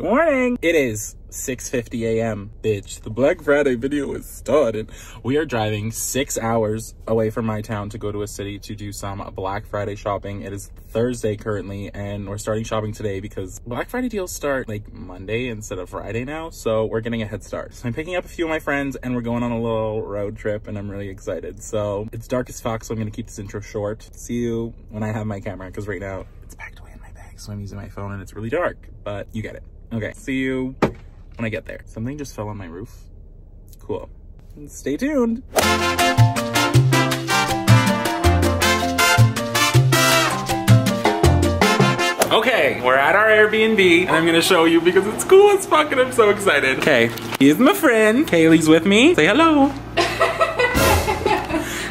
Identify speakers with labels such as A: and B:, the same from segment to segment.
A: Good morning. It is 6.50 a.m. Bitch, the Black Friday video is started. We are driving six hours away from my town to go to a city to do some Black Friday shopping. It is Thursday currently, and we're starting shopping today because Black Friday deals start like Monday instead of Friday now, so we're getting a head start. So I'm picking up a few of my friends, and we're going on a little road trip, and I'm really excited. So it's dark as fuck, so I'm gonna keep this intro short. See you when I have my camera, because right now it's packed away in my bag, so I'm using my phone, and it's really dark, but you get it. Okay, see you when I get there. Something just fell on my roof. Cool. Stay tuned. Okay, we're at our Airbnb and I'm gonna show you because it's cool as fuck and I'm so excited. Okay, here's my friend. Kaylee's with me. Say hello.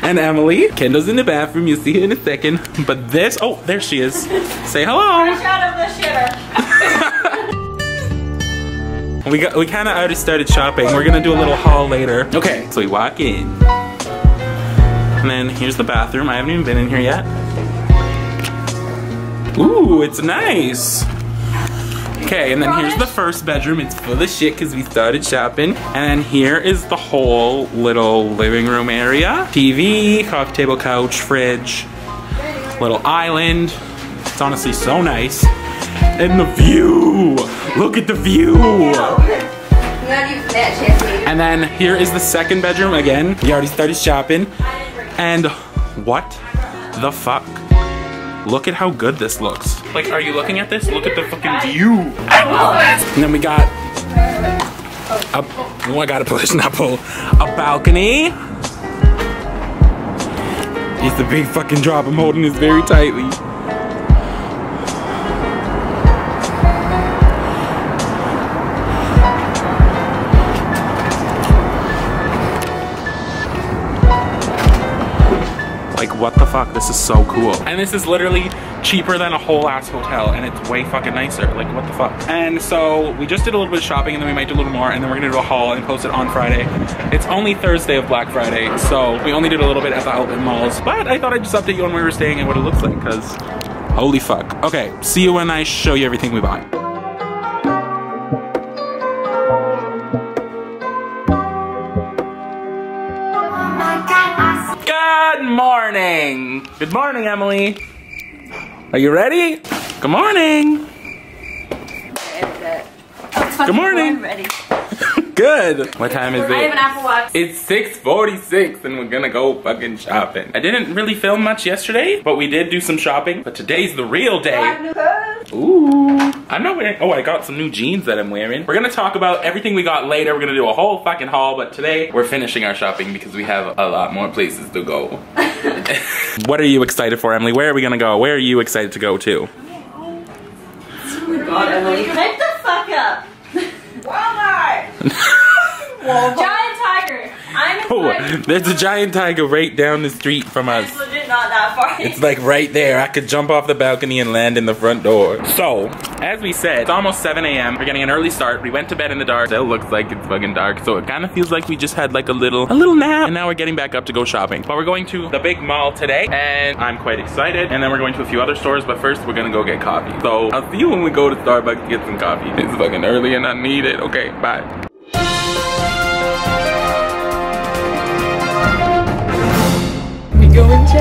A: and Emily. Kendall's in the bathroom. You'll see her in a second. But this, oh, there she is. Say hello. We got we kind of already started shopping. We're gonna do a little haul later. Okay, so we walk in, and then here's the bathroom. I haven't even been in here yet. Ooh, it's nice. Okay, and then here's the first bedroom. It's full of shit because we started shopping. And then here is the whole little living room area. TV, coffee table, couch, fridge, little island. It's honestly so nice. And the view! Look at the view! And then here is the second bedroom again. We already started shopping. And what the fuck? Look at how good this looks. Like, are you looking at this? Look at the fucking view. I love it! And then we got a, oh, I gotta push, not pull. A balcony. It's a big fucking drop. I'm holding this very tightly. Like, what the fuck? This is so cool. And this is literally cheaper than a whole ass hotel, and it's way fucking nicer. Like, what the fuck? And so, we just did a little bit of shopping, and then we might do a little more, and then we're gonna do a haul and post it on Friday. It's only Thursday of Black Friday, so we only did a little bit at the outlet malls, but I thought I'd just update you on where we're staying and what it looks like, because holy fuck. Okay, see you when I show you everything we bought. Morning. Good morning, Emily. Are you ready? Good morning. Good morning.
B: Ready.
A: Good. What time is it?
B: I have an
A: it?
B: Apple Watch.
A: It's 6:46 and we're gonna go fucking shopping. I didn't really film much yesterday, but we did do some shopping. But today's the real day. Ooh. I'm not wearing, oh, I got some new jeans that I'm wearing. We're gonna talk about everything we got later. We're gonna do a whole fucking haul, but today we're finishing our shopping because we have a lot more places to go. what are you excited for, Emily? Where are we gonna go? Where are you excited to go to?
B: Oh God, Emily. Shut the fuck up. Walmart. Giant tiger. I'm
A: Oh, there's a giant tiger right down the street from us.
B: It's legit not that far.
A: It's like right there. I could jump off the balcony and land in the front door. So, as we said, it's almost 7 a.m. We're getting an early start. We went to bed in the dark. Still looks like it's fucking dark. So it kind of feels like we just had like a little, a little nap. And now we're getting back up to go shopping. But we're going to the big mall today. And I'm quite excited. And then we're going to a few other stores. But first, we're gonna go get coffee. So I'll see you when we go to Starbucks to get some coffee. It's fucking early and I need it. Okay, bye.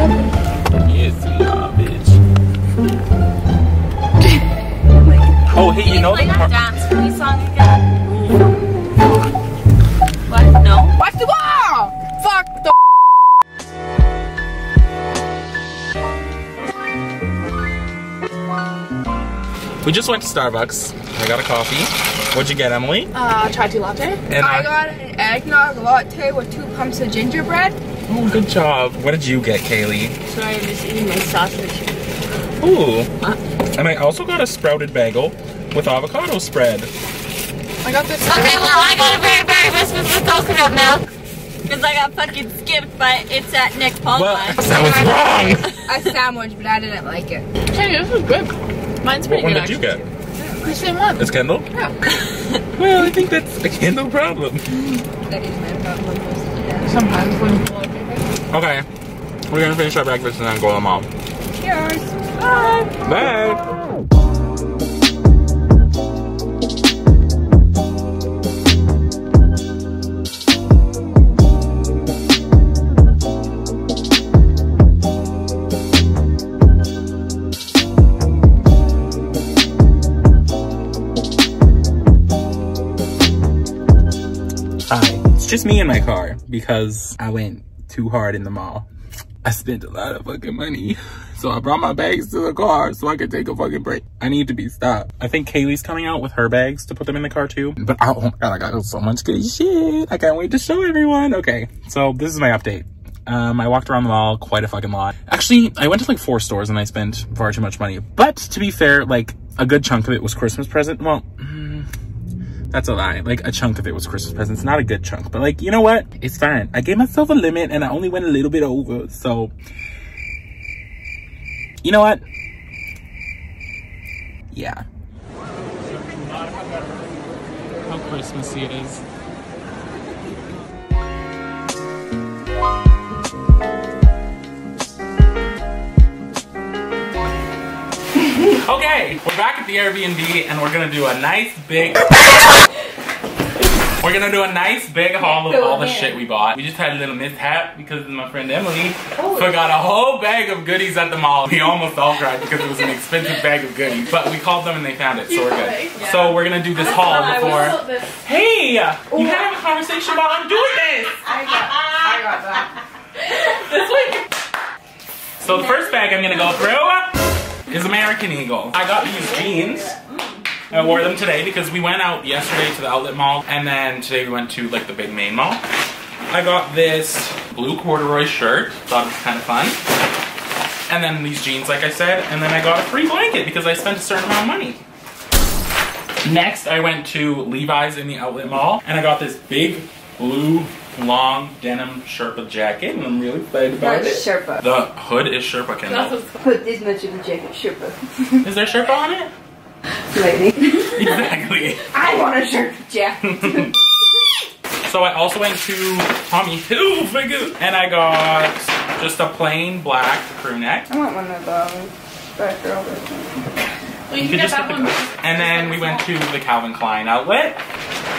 A: Yes, we bitch. oh, hey, you know the part-
B: dance for me song again. What? No.
C: Watch the wall! Fuck the
A: We just went to Starbucks. I got a coffee. What'd you get, Emily?
C: uh, chai tea latte.
A: And I-
C: I got an eggnog latte with two pumps of gingerbread.
A: Oh, good job. What did you get, Kaylee?
C: So I'm just eating my sausage.
A: Ooh. Uh, and I also got a sprouted bagel with avocado spread.
C: I got this.
B: Okay, well, I got a very, very biscuit with coconut milk. Because I got fucking skipped, but it's at Nick Paul.
A: Well, that was wrong.
C: a sandwich, but I didn't like it.
D: Hey, this is good. Mine's
A: what
D: pretty
A: one
D: good.
A: did you get?
D: The same one.
A: It's Kendall?
C: Yeah.
A: Well, I think that's a Kendall problem.
C: That is my problem.
D: Sometimes when you like it.
A: Okay. We're gonna finish our breakfast and then go to the mall.
C: Cheers.
A: Bye. Bye. Hi, it's just me in my car because I went too hard in the mall. I spent a lot of fucking money. So I brought my bags to the car so I could take a fucking break. I need to be stopped. I think Kaylee's coming out with her bags to put them in the car too. But oh my god, I got so much good shit. I can't wait to show everyone. Okay, so this is my update. Um, I walked around the mall quite a fucking lot. Actually, I went to like four stores and I spent far too much money. But to be fair, like a good chunk of it was Christmas present. Well, mm, that's a lie. Like a chunk of it was Christmas presents, not a good chunk. But like, you know what? It's fine. I gave myself a limit and I only went a little bit over. So, you know what? Yeah. How Christmassy it is. Okay, we're back at the Airbnb and we're gonna do a nice big We're gonna do a nice big haul of all the shit we bought. We just had a little mishap because my friend Emily oh. forgot a whole bag of goodies at the mall. We almost all cried because it was an expensive bag of goodies. But we called them and they found it, so we're good. So we're gonna do this haul before. Hey! You can have a conversation while I'm doing this!
C: I got, I got that.
A: So the first bag I'm gonna go through is American Eagle. I got these jeans. I wore them today because we went out yesterday to the outlet mall and then today we went to like the big main mall. I got this blue corduroy shirt, thought it was kind of fun. And then these jeans, like I said, and then I got a free blanket because I spent a certain amount of money. Next, I went to Levi's in the outlet mall and I got this big blue long denim Sherpa jacket and I'm really excited about
C: That's
A: it.
C: Sherpa.
A: The hood is Sherpa Kendall.
C: Put this much of a jacket Sherpa.
A: Is there Sherpa on it?
C: Lady.
A: Exactly.
C: I want a Sherpa jacket.
A: So I also went to Tommy Hilfiger and I got just a plain black crew neck.
C: I want one of those. But girl doesn't.
D: Well, you,
A: You
D: can
A: could
D: get
A: just
D: that
A: get the
D: one.
A: And then we went to the Calvin Klein outlet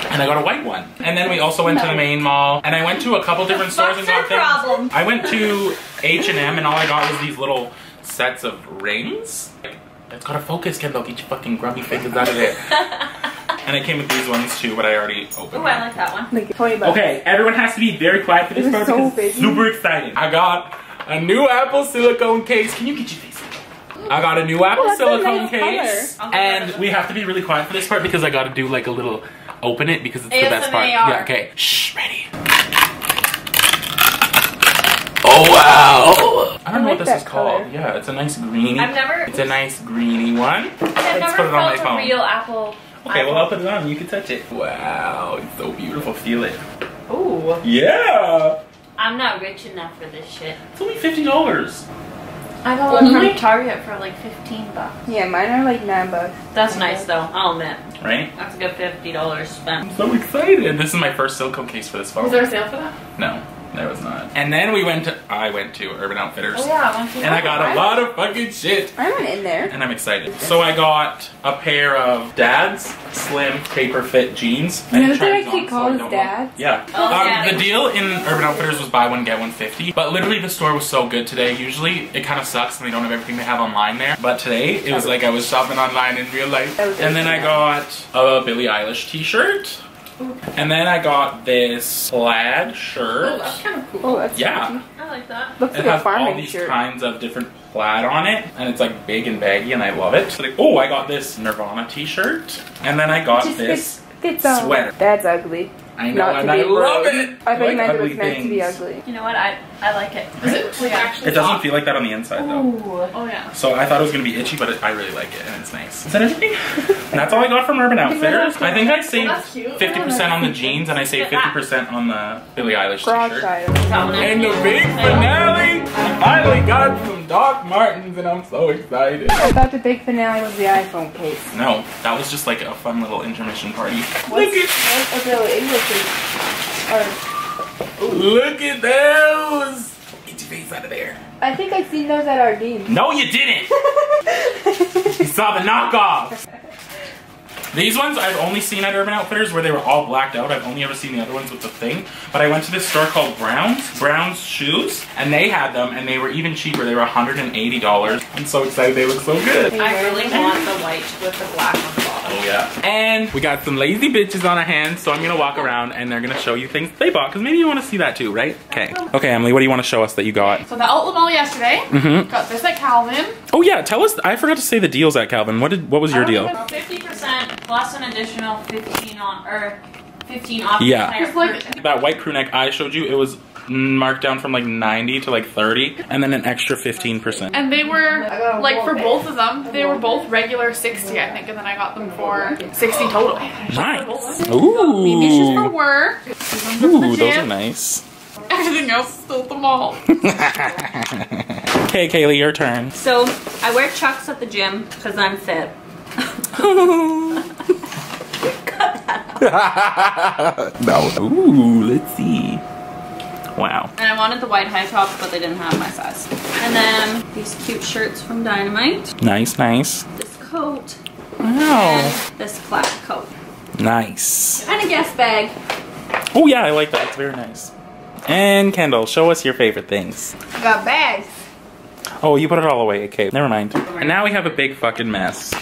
A: and I got a white one. And then we also went to the main mall and I went to a couple different stores and got
B: your
A: things.
B: problem?
A: I went to H&M and all I got was these little sets of rings. Like, It's got to focus, Kendall. Get your fucking grubby fingers out of there. and it came with these ones too, but I already opened
B: Ooh,
A: them.
B: I like that one.
C: Like 20 bucks.
A: Okay, everyone has to be very quiet for this
C: You're
A: part
C: so
A: because
C: busy.
A: super excited. I got a new Apple silicone case. Can you get your face? I got a new Apple
C: that's a
A: silicone
C: nice
A: case,
B: color.
A: and we have to be really quiet for this part because I got to do like a little open it because it's the best part. Yeah. Okay. Shh. Ready. Oh wow! Oh. I don't know
C: like
A: what this is
C: that
A: called.
C: color.
A: Yeah, it's a nice greeny.
B: I've never-
A: It's a nice greeny one.
B: I've
A: Let's
B: never
A: put it on my phone.
B: real apple.
A: Okay, well I'll put it on. You can touch it. Wow, it's so beautiful. Feel it.
B: Ooh.
A: Yeah.
B: I'm not rich enough for this shit.
A: It's only fifty dollars.
B: I got one
D: Only?
B: from Target for like 15 bucks.
C: Yeah, mine are like 9 bucks.
B: That's nice though, I'll admit.
A: Right?
B: That's a good $50 spent.
A: I'm so excited. This is my first silicone case for this phone.
D: Was
A: phone.
D: there a sale for that?
A: No, there was not. And then we went to I went to Urban Outfitters.
B: Oh yeah, I
A: And I got a lot of fucking shit.
C: I went in there.
A: And I'm excited. So I got a pair of Dad's slim taper fit jeans. I
C: You know
A: try
C: they're
A: these
C: actually
A: on, so
C: called
A: I don't know.
C: Dad's?
A: Yeah.
B: Oh,
A: um, the deal in Urban Outfitters was buy one get one fifty. But literally the store was so good today. Usually it kind of sucks and they don't have everything they have online there. But today it was like I was shopping online in real life. And then I got a Billie Eilish T-shirt. And then I got this plaid shirt.
D: Oh,
A: shirt.
D: that's kind of cool.
C: Oh, that's
A: Yeah.
C: pretty.
B: I like that.
C: Looks
A: It
C: like a
A: has all these
C: shirt.
A: kinds of different plaid on it, and it's like big and baggy, and I love it. So like, oh, I got this Nirvana T-shirt, and then I got
C: Just
A: this.
C: fits, fits
A: sweater.
C: That's ugly.
A: I know,
C: not to
A: and I
C: be
A: love
C: rude.
A: it.
C: I thought
A: like
C: you meant it was meant to be ugly.
B: You know what? I I like it.
D: Is it like actually?
A: It doesn't
D: soft?
A: feel like that on the inside though.
B: Ooh.
D: Oh yeah.
A: So I thought it was gonna be itchy, but it, I really like it, and it's nice. Is that everything? that's all I got from Urban Outfitters. I think I saved fifty percent on the jeans, and I saved fifty percent on the Billie Eilish
C: Garage
A: T-shirt.
C: item.
A: And the big finale, I finally got some Doc Martens, and I'm so excited.
C: I thought the big finale was the iPhone case.
A: No, that was just like a fun little intermission party. Look at,
C: what's a little English is? Or,
A: look at those! Get your face out of there.
C: I think I've seen those at our game.
A: No, you didn't. you saw the knockoff. These ones I've only seen at Urban Outfitters where they were all blacked out. I've only ever seen the other ones with the thing. But I went to this store called Brown's, Brown's Shoes, and they had them and they were even cheaper. They were $180. I'm so excited. They look so good.
B: I really want the white with the black on the bottom.
A: Oh yeah. And we got some lazy bitches on our hands, so I'm gonna walk around and they're gonna show you things they bought, because maybe you wanna see that too, right? Okay. Okay, Emily, what do you wanna show us that you got?
D: So the outlet mall yesterday.
A: Mm -hmm.
D: Got this at Calvin.
A: Oh yeah, tell us, I forgot to say the deals at Calvin. What did, what was your deal?
B: 50% plus an additional 15 on, or 15 off.
A: Yeah.
B: the entire
D: It's like-
A: That white crew neck I showed you, it was marked down from like 90 to like 30, and then an extra 15%.
D: And they were, like for both of them, they were both regular 60, I think, and then I got them for 60 total.
A: Nice.
D: Maybe it's just for
A: Ooh.
D: work.
A: Ooh, those are nice.
D: Everything else is still at the mall.
A: Okay, Kaylee, your turn.
B: So I wear chucks at the gym because I'm fit.
A: No. Ooh, let's see. Wow.
B: And I wanted the white high tops, but they didn't have my size. And then these cute shirts from Dynamite.
A: Nice, nice.
B: This coat.
A: Wow.
B: And this flat coat.
A: Nice.
B: And a Guess bag.
A: Oh yeah, I like that. It's very nice. And Kendall, show us your favorite things.
C: I got bags.
A: Oh, you put it all away. Okay, never mind. And now we have a big fucking mess.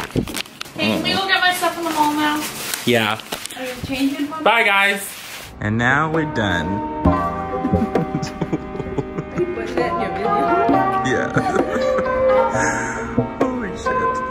D: Hey, can we go get my stuff in the mall now?
A: Yeah. Bye, guys. And now we're done. yeah. Holy shit.